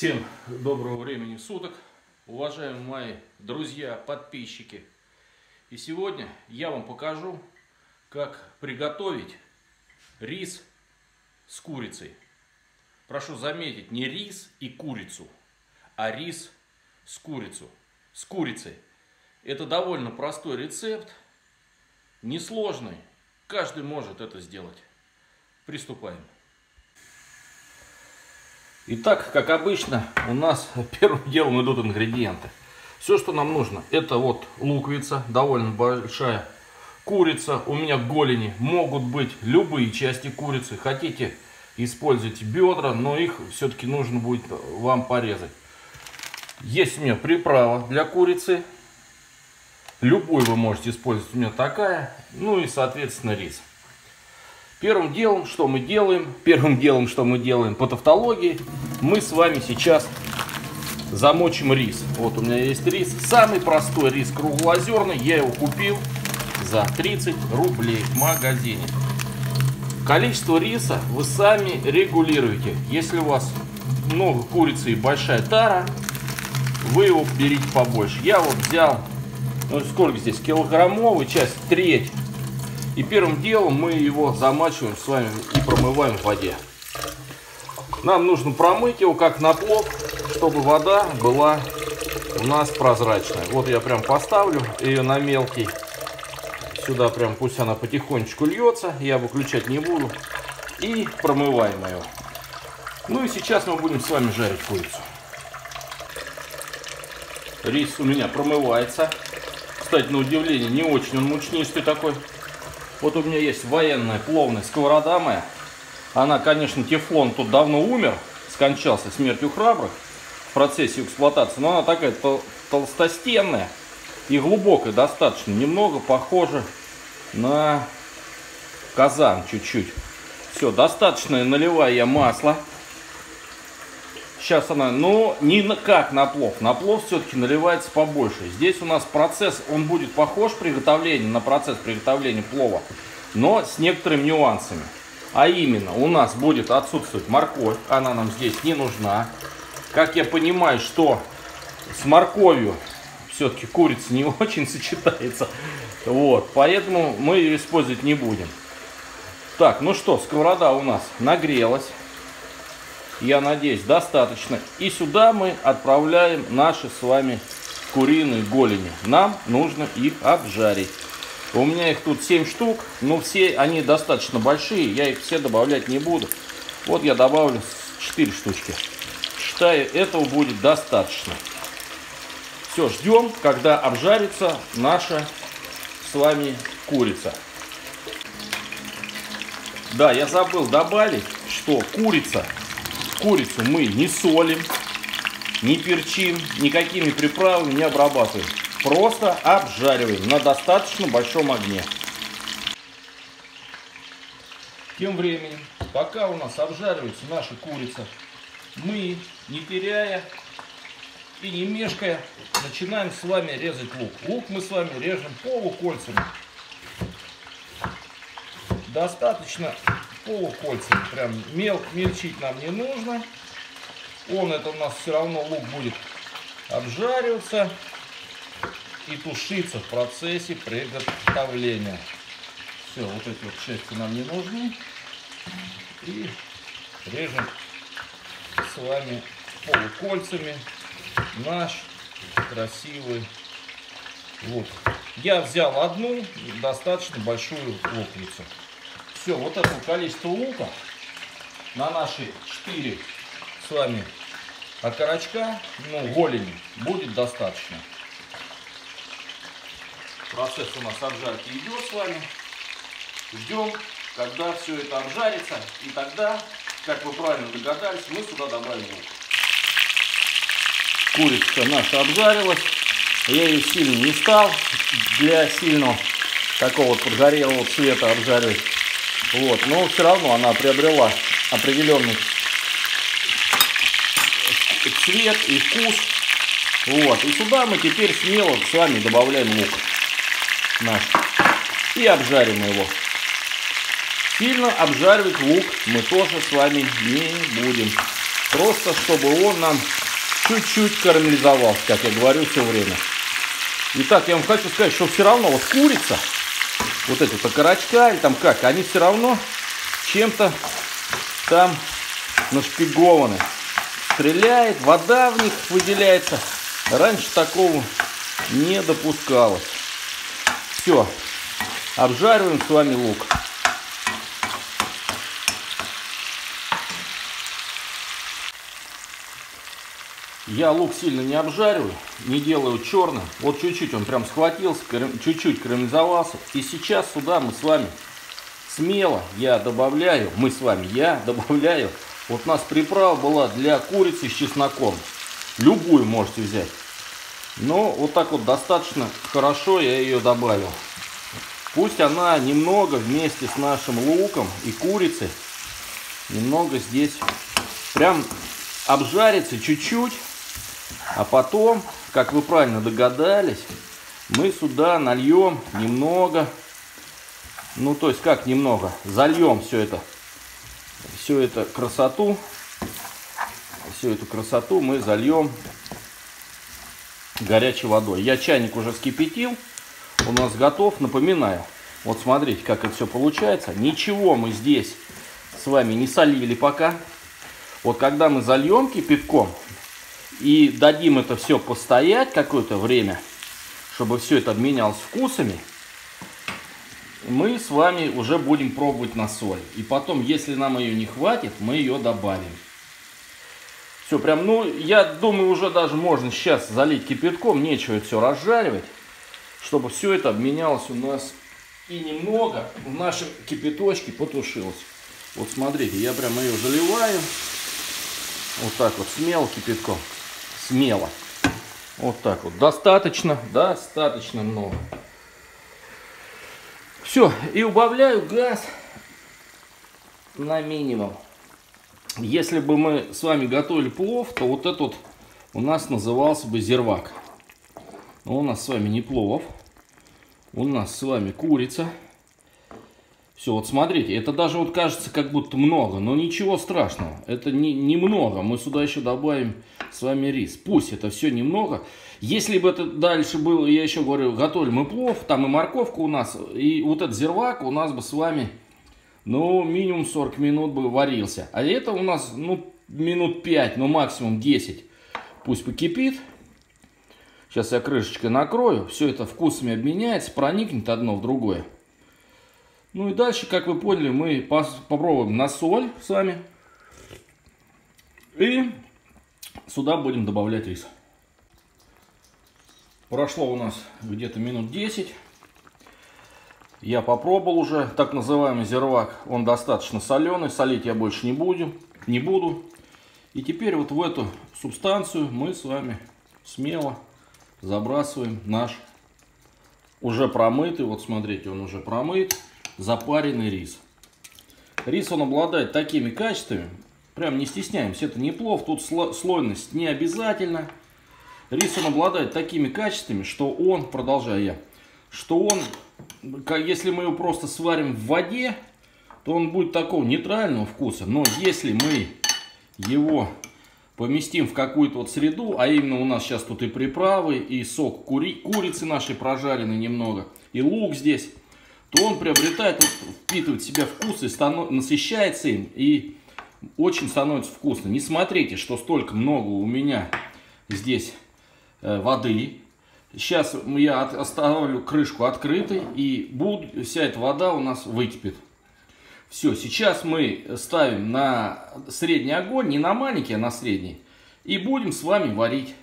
Всем доброго времени суток, уважаемые мои друзья, подписчики. И сегодня я вам покажу, как приготовить рис с курицей. Прошу заметить, не рис и курицу, а рис с курицу, с курицей. Это довольно простой рецепт, несложный, каждый может это сделать. Приступаем. Итак, как обычно, у нас первым делом идут ингредиенты. Все, что нам нужно, это вот луковица, довольно большая, курица, у меня голени, могут быть любые части курицы. Хотите, используйте бедра, но их все-таки нужно будет вам порезать. Есть у меня приправа для курицы. Любой вы можете использовать, у меня такая. Ну и, соответственно, рис. Первым делом, что мы делаем, первым делом, что мы делаем по тавтологии, мы с вами сейчас замочим рис. Вот у меня есть рис, самый простой рис круглозерный, я его купил за 30 рублей в магазине. Количество риса вы сами регулируете. Если у вас много курицы и большая тара, вы его берите побольше. Я вот взял, ну сколько здесь, килограммовый часть, треть и первым делом мы его замачиваем с вами и промываем в воде. Нам нужно промыть его как на плов, чтобы вода была у нас прозрачная. Вот я прям поставлю ее на мелкий. Сюда прям пусть она потихонечку льется. Я выключать не буду. И промываем ее. Ну и сейчас мы будем с вами жарить курицу. Рис у меня промывается. Кстати, на удивление, не очень он мучнистый такой. Вот у меня есть военная пловная сковорода моя. Она, конечно, тефлон тут давно умер, скончался смертью храбрых в процессе эксплуатации. Но она такая тол толстостенная и глубокая достаточно. Немного похожа на казан чуть-чуть. Все, достаточно наливаю я масло. Сейчас она, но не как на плов. На плов все-таки наливается побольше. Здесь у нас процесс, он будет похож приготовление на процесс приготовления плова, но с некоторыми нюансами. А именно, у нас будет отсутствовать морковь, она нам здесь не нужна. Как я понимаю, что с морковью все-таки курица не очень сочетается. Вот, поэтому мы ее использовать не будем. Так, ну что, сковорода у нас нагрелась я надеюсь, достаточно. И сюда мы отправляем наши с вами куриные голени. Нам нужно их обжарить. У меня их тут 7 штук, но все они достаточно большие, я их все добавлять не буду. Вот я добавлю 4 штучки. Считаю, этого будет достаточно. Все, ждем, когда обжарится наша с вами курица. Да, я забыл добавить, что курица Курицу мы не солим, не перчим, никакими приправами не обрабатываем. Просто обжариваем на достаточно большом огне. Тем временем, пока у нас обжаривается наша курица, мы, не теряя и не мешкая, начинаем с вами резать лук. Лук мы с вами режем полукольцами. Достаточно полукольцами. Прям мел, мельчить нам не нужно. Он это у нас все равно лук будет обжариваться и тушиться в процессе приготовления. Все, вот эти вот части нам не нужны. И режем с вами полукольцами наш красивый лук. Я взял одну достаточно большую луковицу. Все, вот это количество лука на наши 4 с вами окорочка, ну, голени, будет достаточно. Процесс у нас обжарки идет с вами. Ждем, когда все это обжарится. И тогда, как вы правильно догадались, мы сюда добавим лук. Курица наша обжарилась. Я ее сильно не стал для сильного такого подгорелого цвета обжаривать. Вот, но все равно она приобрела определенный цвет и вкус. Вот, и сюда мы теперь смело с вами добавляем лук наш и обжарим его. Сильно обжаривать лук мы тоже с вами не будем. Просто чтобы он нам чуть-чуть карамелизовался, как я говорю все время. Итак, я вам хочу сказать, что все равно вот курица, вот эти окорочка или там как, они все равно чем-то там нашпигованы. Стреляет, вода в них выделяется. Раньше такого не допускалось. Все, обжариваем с вами лук. Я лук сильно не обжариваю, не делаю черным. Вот чуть-чуть он прям схватился, чуть-чуть карамелизовался. И сейчас сюда мы с вами смело, я добавляю, мы с вами, я добавляю. Вот у нас приправа была для курицы с чесноком. Любую можете взять. Но вот так вот достаточно хорошо я ее добавил. Пусть она немного вместе с нашим луком и курицей, немного здесь прям обжарится чуть-чуть. А потом, как вы правильно догадались, мы сюда нальем немного, ну то есть как немного, зальем все это, всю эту красоту, всю эту красоту мы зальем горячей водой. Я чайник уже вскипятил, у нас готов. Напоминаю, вот смотрите, как это все получается. Ничего мы здесь с вами не солили пока. Вот когда мы зальем кипятком, и дадим это все постоять какое-то время, чтобы все это обменялось вкусами, мы с вами уже будем пробовать на соль. И потом, если нам ее не хватит, мы ее добавим. Все, прям, ну, я думаю, уже даже можно сейчас залить кипятком, нечего это все разжаривать, чтобы все это обменялось у нас и немного в нашем кипяточке потушилось. Вот смотрите, я прям ее заливаю, вот так вот, смело кипятком смело. Вот так вот. Достаточно, достаточно много. Все, и убавляю газ на минимум. Если бы мы с вами готовили плов, то вот этот у нас назывался бы зервак. Но у нас с вами не плов. У нас с вами курица. Все, вот смотрите, это даже вот кажется как будто много, но ничего страшного. Это не, немного. Мы сюда еще добавим с вами рис. Пусть это все немного. Если бы это дальше было, я еще говорю, готовили мы плов, там и морковка у нас, и вот этот зервак у нас бы с вами, ну, минимум 40 минут бы варился. А это у нас, ну, минут 5, ну, максимум 10. Пусть покипит. Сейчас я крышечкой накрою. Все это вкусами обменяется, проникнет одно в другое. Ну и дальше, как вы поняли, мы попробуем на соль с вами. И сюда будем добавлять рис. Прошло у нас где-то минут 10. Я попробовал уже так называемый зервак. Он достаточно соленый. Солить я больше не буду. Не буду. И теперь вот в эту субстанцию мы с вами смело забрасываем наш уже промытый. Вот смотрите, он уже промыт запаренный рис. Рис он обладает такими качествами, прям не стесняемся, это не плов, тут слойность не обязательно. Рис он обладает такими качествами, что он, продолжаю я, что он, если мы его просто сварим в воде, то он будет такого нейтрального вкуса. Но если мы его поместим в какую-то вот среду, а именно у нас сейчас тут и приправы, и сок кури, курицы нашей прожаренной немного, и лук здесь, то он приобретает, впитывает в себя вкус и станов, насыщается им, и очень становится вкусно. Не смотрите, что столько много у меня здесь э, воды. Сейчас я оставлю крышку открытой, и буд, вся эта вода у нас выкипит. Все, сейчас мы ставим на средний огонь, не на маленький, а на средний. И будем с вами варить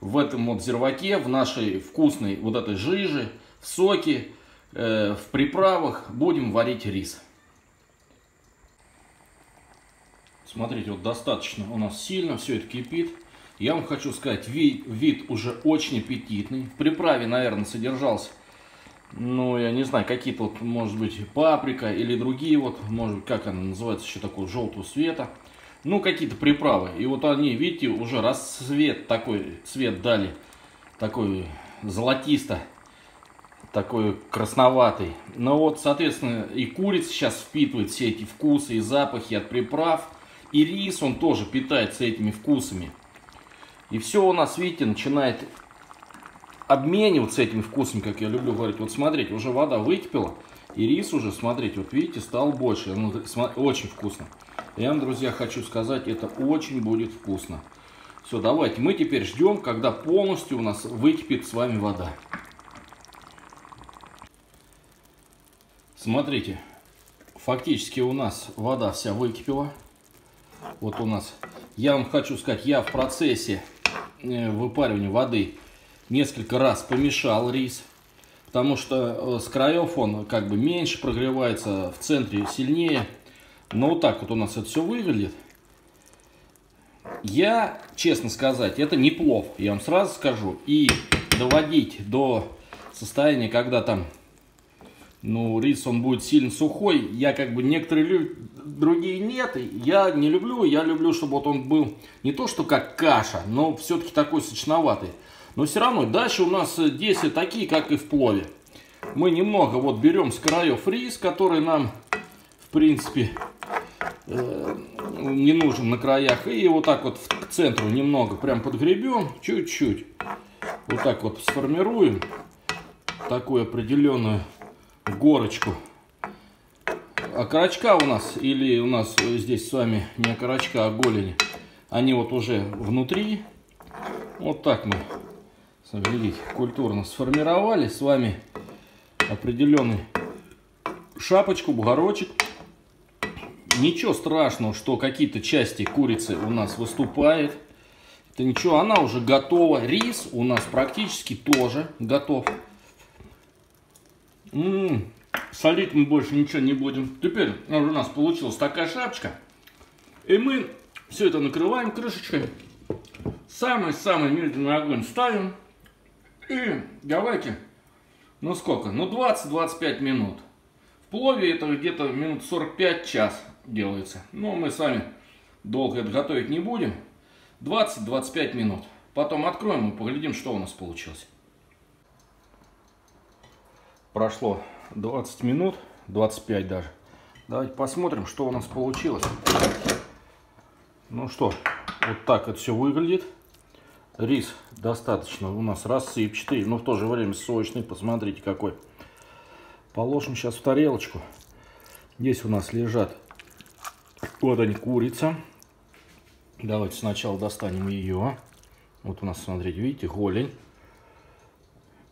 в этом вот зерваке, в нашей вкусной вот этой жиже, в соке, в приправах будем варить рис. Смотрите, вот достаточно у нас сильно все это кипит. Я вам хочу сказать, вид, вид уже очень аппетитный. В приправе, наверное, содержался, ну, я не знаю, какие-то вот, может быть, паприка или другие вот, может быть, как она называется, еще такого желтого цвета. Ну, какие-то приправы. И вот они, видите, уже расцвет такой, цвет дали, такой золотисто такой красноватый. Но вот, соответственно, и курица сейчас впитывает все эти вкусы и запахи от приправ. И рис, он тоже питается этими вкусами. И все у нас, видите, начинает обмениваться этими вкусами, как я люблю говорить. Вот смотрите, уже вода выкипела. И рис уже, смотрите, вот видите, стал больше. Очень вкусно. Я вам, друзья, хочу сказать, это очень будет вкусно. Все, давайте, мы теперь ждем, когда полностью у нас выкипит с вами вода. Смотрите, фактически у нас вода вся выкипела. Вот у нас, я вам хочу сказать, я в процессе э, выпаривания воды несколько раз помешал рис. Потому что э, с краев он как бы меньше прогревается, в центре сильнее. Но вот так вот у нас это все выглядит. Я, честно сказать, это не плов, я вам сразу скажу. И доводить до состояния, когда там, ну, рис он будет сильно сухой, я как бы некоторые люди, другие нет, я не люблю, я люблю, чтобы вот он был не то, что как каша, но все-таки такой сочноватый. Но все равно дальше у нас действия такие, как и в плове. Мы немного вот берем с краев рис, который нам, в принципе, э, не нужен на краях. И вот так вот к центру немного прям подгребем, чуть-чуть. Вот так вот сформируем такую определенную горочку. А окорочка у нас, или у нас здесь с вами не окорочка, а голени, они вот уже внутри. Вот так мы видите, культурно сформировали с вами определенный шапочку, бугорочек. Ничего страшного, что какие-то части курицы у нас выступают. Это ничего, она уже готова. Рис у нас практически тоже готов. М -м -м, солить мы больше ничего не будем. Теперь у нас получилась такая шапочка. И мы все это накрываем крышечкой. Самый-самый медленный огонь ставим. И давайте, ну сколько, ну 20-25 минут. В плове это где-то минут 45 час делается. Но мы с вами долго это готовить не будем. 20-25 минут. Потом откроем и поглядим, что у нас получилось. Прошло 20 минут, 25 даже. Давайте посмотрим, что у нас получилось. Ну что, вот так это все выглядит. Рис достаточно у нас рассыпчатый, но в то же время сочный. Посмотрите какой. Положим сейчас в тарелочку. Здесь у нас лежат вот они курица. Давайте сначала достанем ее. Вот у нас, смотрите, видите, голень.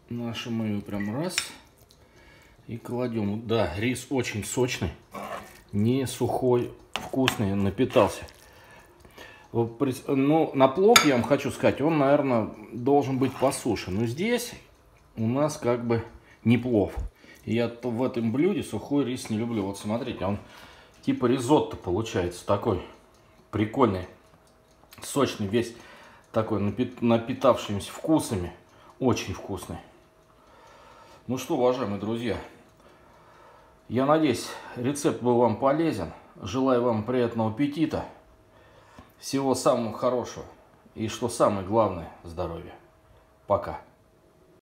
Нашу мы ее прям раз и кладем. Да, рис очень сочный, не сухой, вкусный, напитался. Ну, на плов, я вам хочу сказать, он, наверное, должен быть по суше. Но здесь у нас как бы не плов. Я в этом блюде сухой рис не люблю. Вот смотрите, он типа ризотто получается такой прикольный, сочный, весь такой напитавшимися вкусами. Очень вкусный. Ну что, уважаемые друзья, я надеюсь, рецепт был вам полезен. Желаю вам приятного аппетита. Всего самого хорошего. И что самое главное, здоровья. Пока.